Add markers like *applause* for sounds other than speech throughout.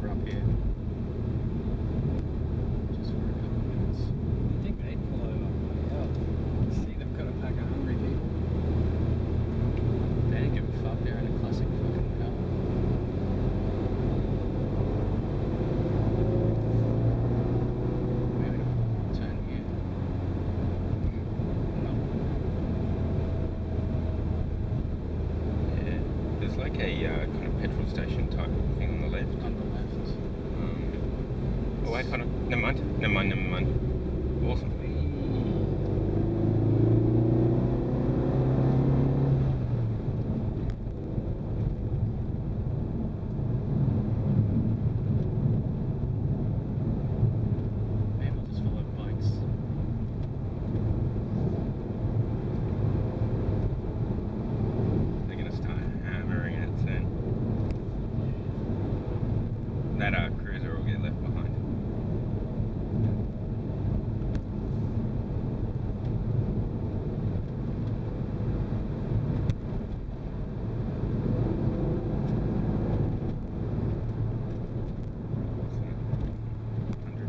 over up here. Just for a couple of minutes. You think they'd pull over? Hell. See, they've got a pack of hungry people. They don't give a fuck. They're in a classic fucking car. Maybe not turn here. Yeah. There's like a uh, kind of petrol station type thing left. On the left. Um, oh wait, hold on. Never mind. Never mind. Never mind. Awesome. Maybe we'll just follow bikes. They're gonna start hammering it soon. That uh, cruiser will get left behind.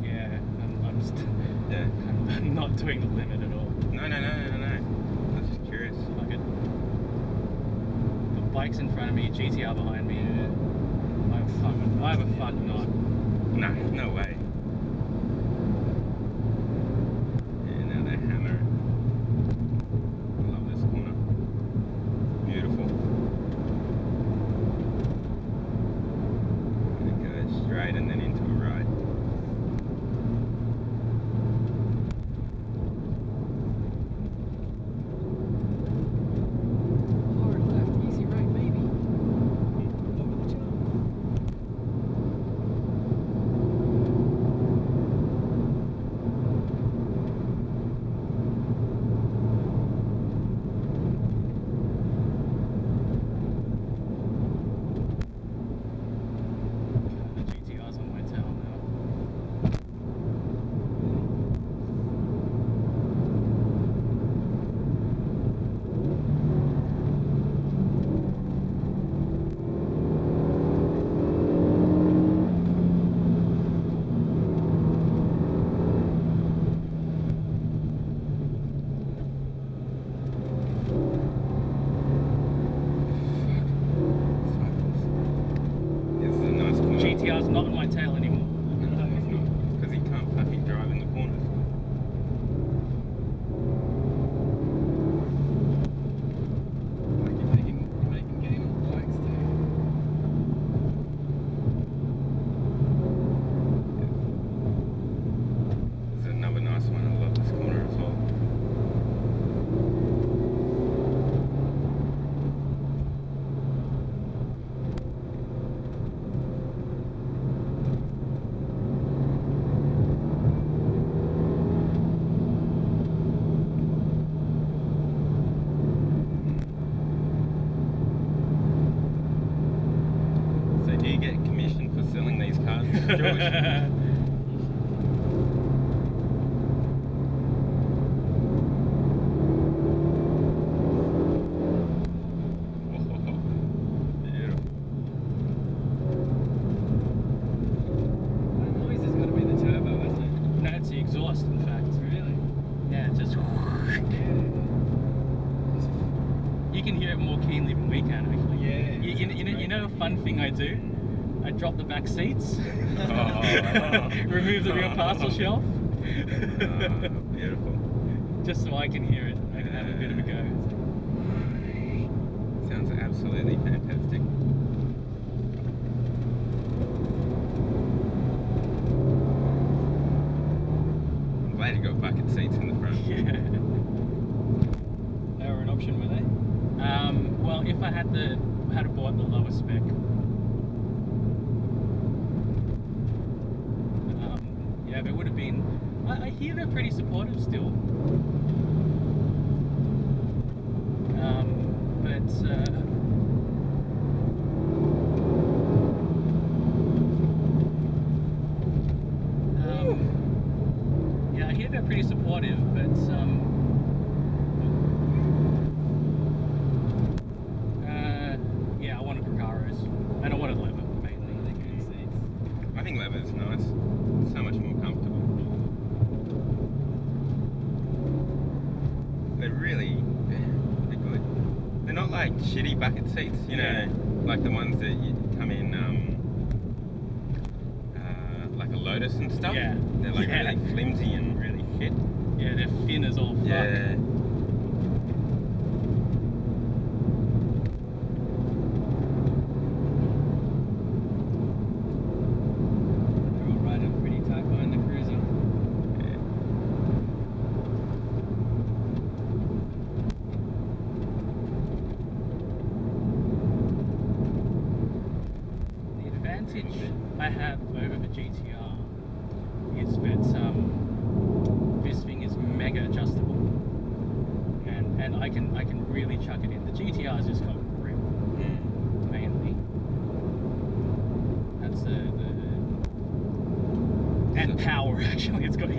Yeah, I'm, I'm, st- *laughs* Yeah. I'm not doing the limit at all. No, no, no, no, no. I was just curious. Fuck it. The bike's in front of me, GTR behind me. I have a fuck not. No, no way. Just. You can hear it more keenly than we can, actually. Yeah. You, you, you know, you know a fun thing I do? I drop the back seats, *laughs* *laughs* Oh. remove the rear parcel *laughs* shelf, Ah, beautiful. just so I can hear it. I can have a bit of a go. Sounds absolutely fantastic. I'm glad you got bucket seats in the front. Yeah. They were an option, were they? Um, well, if I had the had bought the lower spec, yeah, it would have been. I, I hear they're pretty supportive still. Um, but uh, um, yeah, I hear they're pretty supportive, but um, uh, yeah, I wanted Recaros. And I don't want to leather mainly. They're good seats. I think leather's nice. So much more comfortable. They're really, they're good. They're not like shitty bucket seats, you know, Yeah. like the ones that you come in, um, uh, like a Lotus and stuff. Yeah. They're like Yeah. really flimsy and really shit. Yeah, their fin is all fuck. Yeah. They're all right up pretty tight behind the cruiser. yeah. The advantage I have over the GTR is that um, this thing is mega adjustable, and and I can I can really chuck it in. The GTR's just got grip mainly. That's the, the and power *laughs* actually. It's got